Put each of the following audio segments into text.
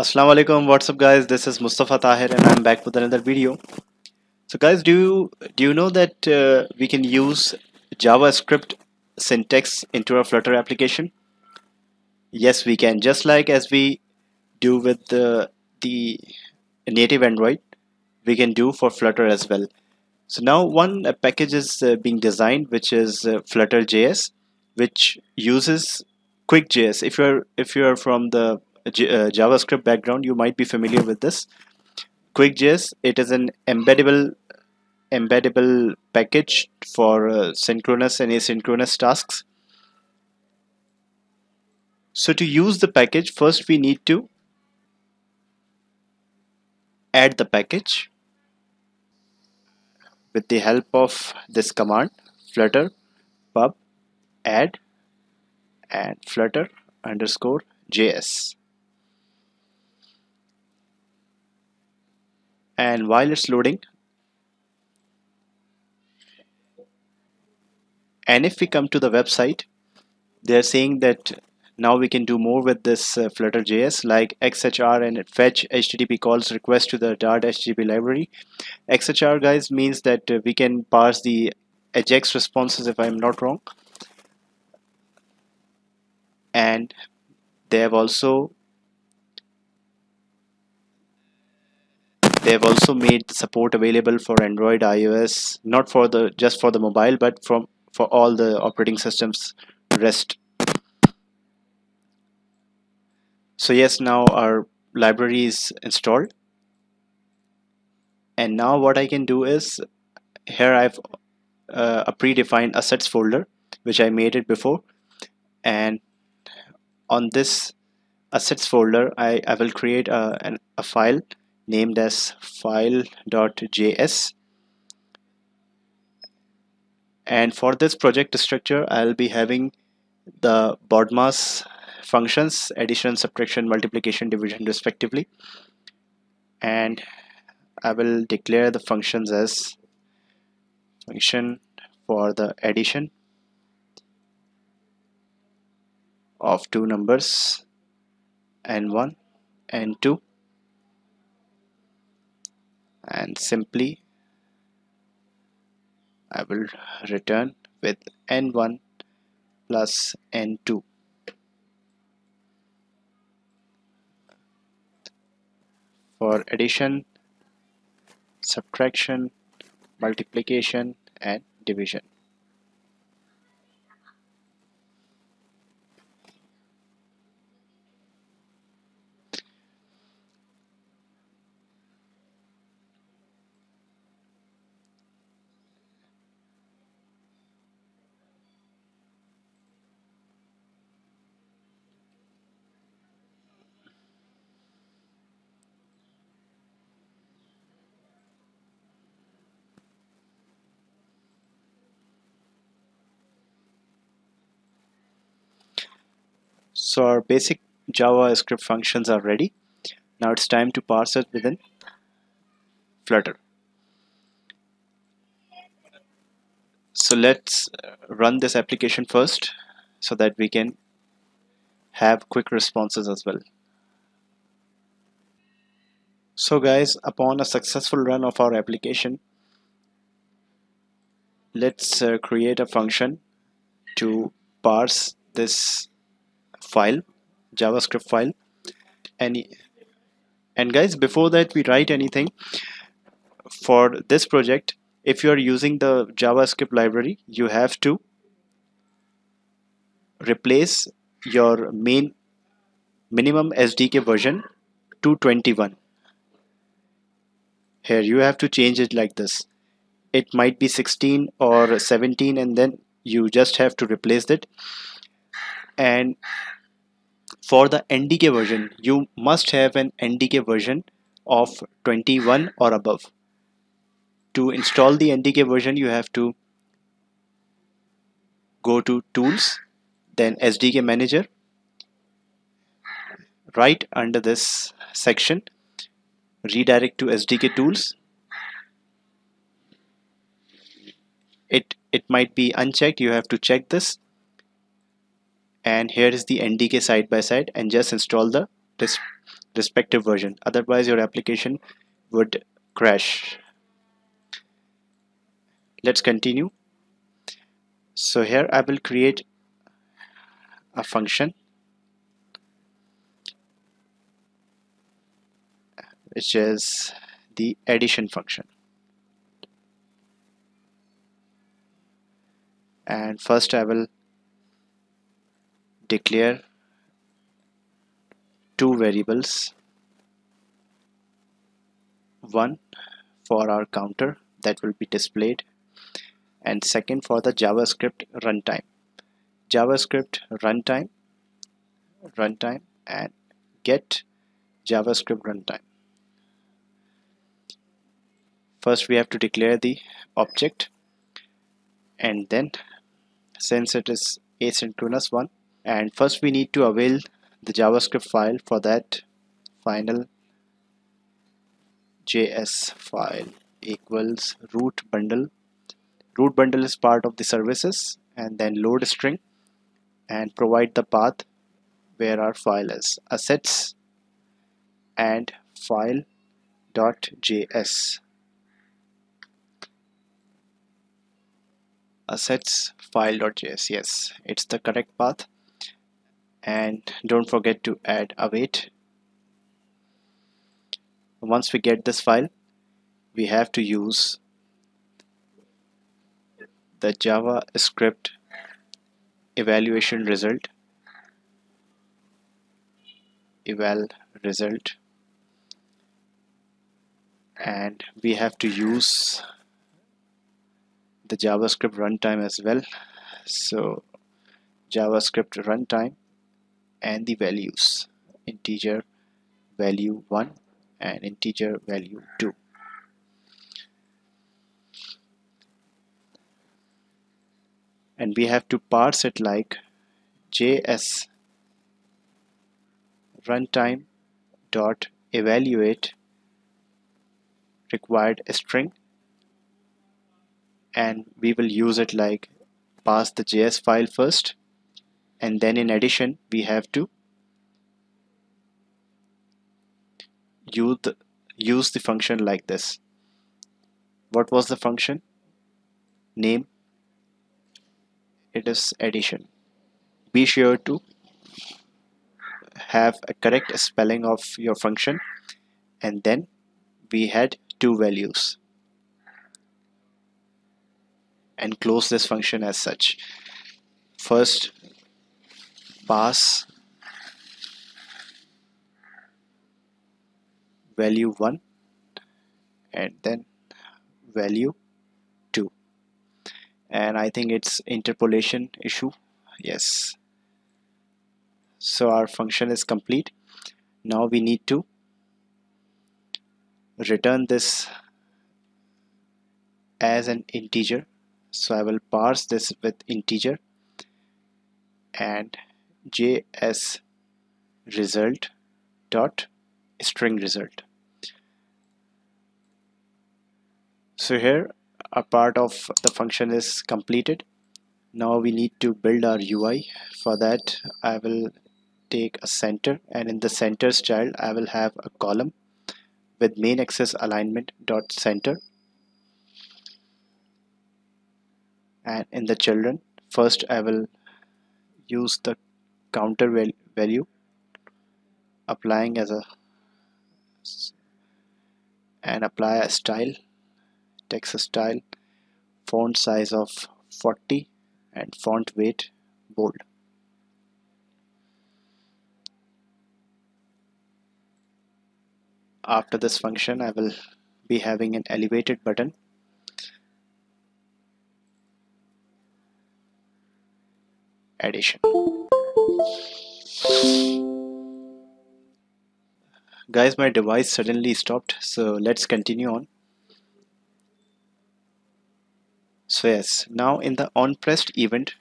Assalamu alaikum what's up guys? This is Mustafa Tahir and I'm back with another video. So guys do you do you know that uh, we can use JavaScript syntax into our Flutter application? Yes we can. Just like as we do with the, the native Android we can do for Flutter as well. So now one package is uh, being designed which is uh, Flutter.js which uses QuickJS if you're if you're from the uh, JavaScript background, you might be familiar with this. QuickJS, it is an embeddable embeddable package for uh, synchronous and asynchronous tasks. So to use the package, first we need to add the package with the help of this command flutter pub add and flutter underscore js and while it's loading. And if we come to the website they're saying that now we can do more with this uh, flutter.js like xhr and fetch http calls request to the dart http library. Xhr guys means that uh, we can parse the ajax responses if i'm not wrong. And they have also they have also made the support available for android ios not for the just for the mobile but from for all the operating systems rest. So yes now our library is installed. And now what I can do is here I've uh, a predefined assets folder which I made it before. And on this assets folder I, I will create a, an, a file named as file.js and for this project structure I'll be having the BODMAS functions addition subtraction multiplication division respectively. And I will declare the functions as function for the addition of two numbers n1 and 2 and simply I will return with n1 plus n2 for addition subtraction multiplication and division Our basic JavaScript functions are ready. Now it's time to parse it within Flutter. So let's run this application first so that we can have quick responses as well. So guys, upon a successful run of our application, let's uh, create a function to parse this file javascript file. Any and guys before that we write anything. For this project if you are using the javascript library you have to replace your main minimum SDK version to 21 here you have to change it like this. It might be 16 or 17 and then you just have to replace it and for the NDK version you must have an NDK version of 21 or above. To install the NDK version you have to go to tools then SDK manager right under this section redirect to SDK tools. It it might be unchecked. You have to check this and here is the NDK side by side and just install the this respective version. Otherwise your application would crash. Let's continue. So here I will create a function which is the addition function. And first I will declare two variables. One for our counter that will be displayed. And second for the JavaScript runtime. JavaScript runtime runtime and get JavaScript runtime. First we have to declare the object. And then since it is asynchronous one and first we need to avail the JavaScript file for that final js file equals root bundle. Root bundle is part of the services and then load string and provide the path where our file is. Assets and file.js assets file.js yes. It's the correct path and don't forget to add await once we get this file we have to use the JavaScript evaluation result. Eval result. And we have to use the JavaScript runtime as well. So JavaScript runtime and the values. Integer value 1 and integer value 2 and we have to parse it like js runtime dot evaluate required string. And we will use it like pass the js file first and then in addition we have to use the, use the function like this. What was the function? Name. It is addition. Be sure to have a correct spelling of your function. And then we had two values. And close this function as such. First pass value 1 and then value 2 and I think it's interpolation issue. Yes. So our function is complete. Now we need to return this as an integer. So I will parse this with integer and js result dot string result. So here a part of the function is completed. Now we need to build our UI for that I will take a center and in the center's child I will have a column with main axis alignment dot center. And in the children first I will use the counter value applying as a and apply a style text style font size of 40 and font weight bold. After this function I will be having an elevated button. Addition guys my device suddenly stopped so let's continue on. So yes now in the on pressed event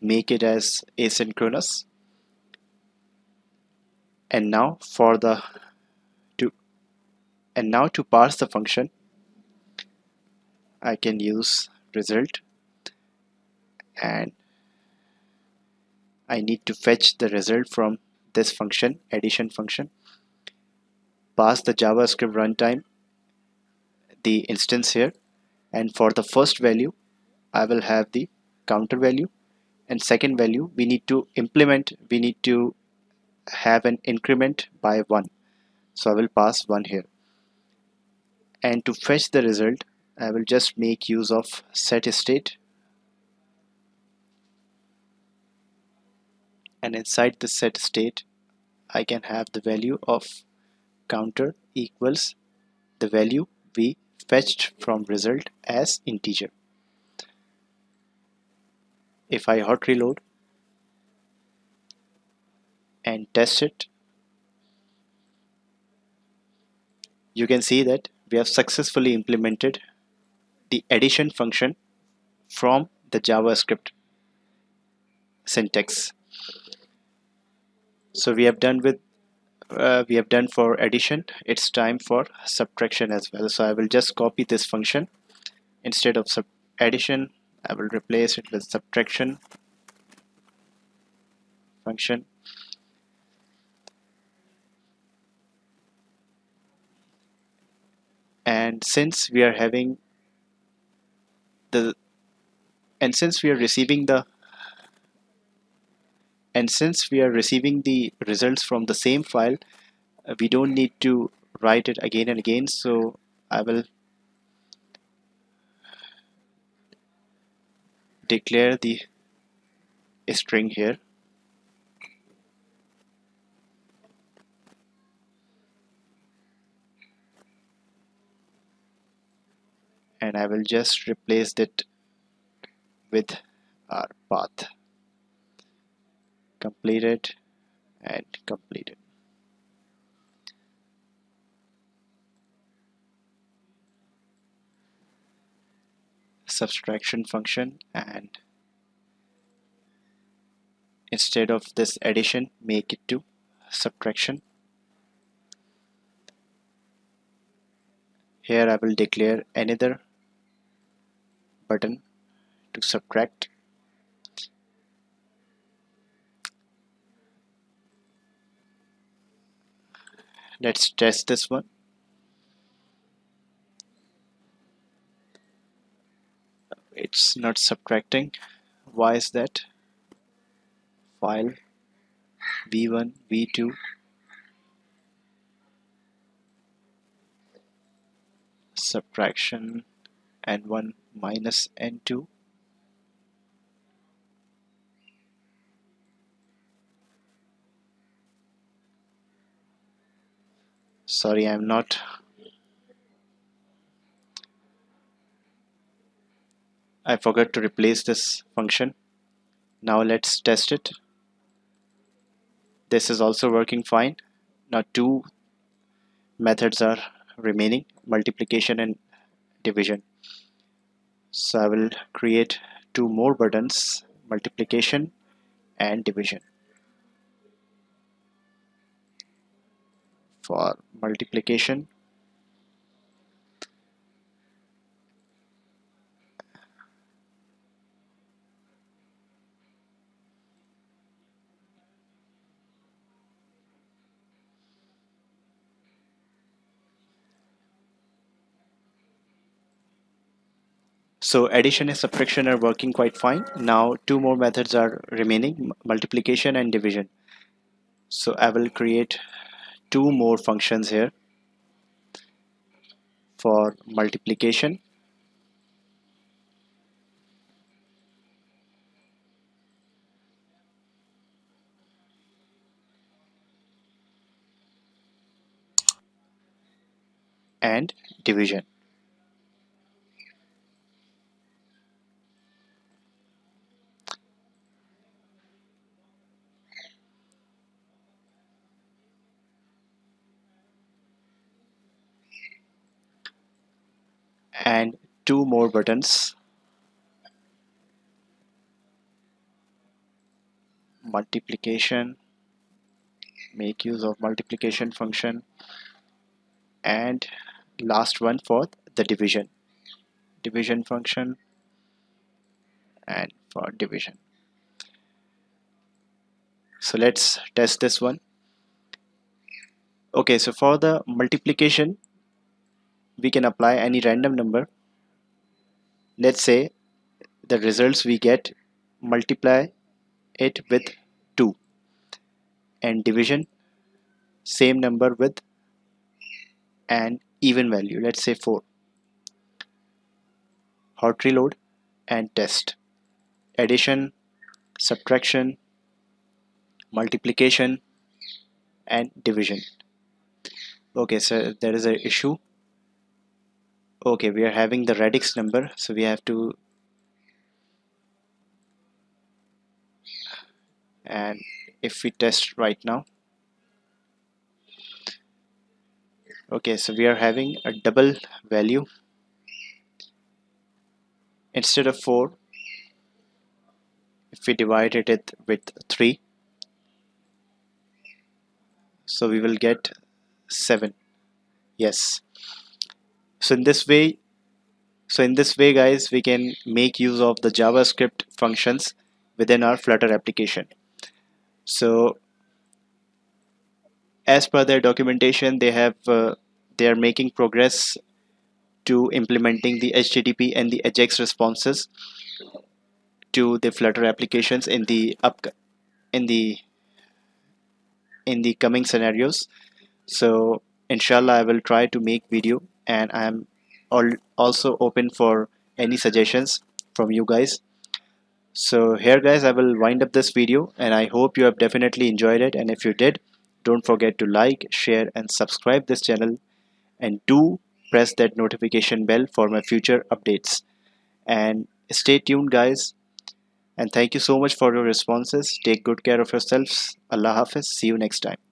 make it as asynchronous. And now for the to and now to parse the function I can use result and I need to fetch the result from this function addition function. Pass the javascript runtime the instance here. And for the first value I will have the counter value. And second value we need to implement we need to have an increment by 1 so I will pass 1 here. And to fetch the result I will just make use of set state and inside the set state I can have the value of counter equals the value we fetched from result as integer. If I hot reload and test it you can see that we have successfully implemented the addition function from the JavaScript syntax so we have done with uh, we have done for addition. It's time for subtraction as well. So I will just copy this function. Instead of sub addition I will replace it with subtraction function. And since we are having the and since we are receiving the and since we are receiving the results from the same file uh, we don't need to write it again and again. So I will declare the string here. And I will just replace it with our path completed and completed. Subtraction function and instead of this addition make it to subtraction. Here I will declare another button to subtract let's test this one. It's not subtracting. Why is that? File. V1 v2 subtraction n1 minus n2 sorry I'm not. I forgot to replace this function. Now let's test it. This is also working fine. Now two methods are remaining multiplication and division. So I will create two more buttons multiplication and division. For multiplication So addition and subtraction are working quite fine. Now two more methods are remaining, multiplication and division. So I will create two more functions here for multiplication. And division and two more buttons. Multiplication. Make use of multiplication function. And last one for the division. Division function. And for division. So let's test this one. Okay so for the multiplication we can apply any random number let's say the results we get multiply it with 2 and division same number with an even value. Let's say 4 hot reload and test. Addition subtraction multiplication and division. Okay so there is an issue okay we are having the radix number so we have to and if we test right now. Okay so we are having a double value instead of 4 if we divide it with 3 so we will get 7 yes so in this way so in this way guys we can make use of the javascript functions within our flutter application. So as per their documentation they have uh, they are making progress to implementing the http and the ajax responses to the flutter applications in the up in the in the coming scenarios. So inshallah i will try to make video and i am also open for any suggestions from you guys. So here guys i will wind up this video and i hope you have definitely enjoyed it. And if you did don't forget to like share and subscribe this channel. And do press that notification bell for my future updates. And stay tuned guys. And thank you so much for your responses. Take good care of yourselves. Allah hafiz. See you next time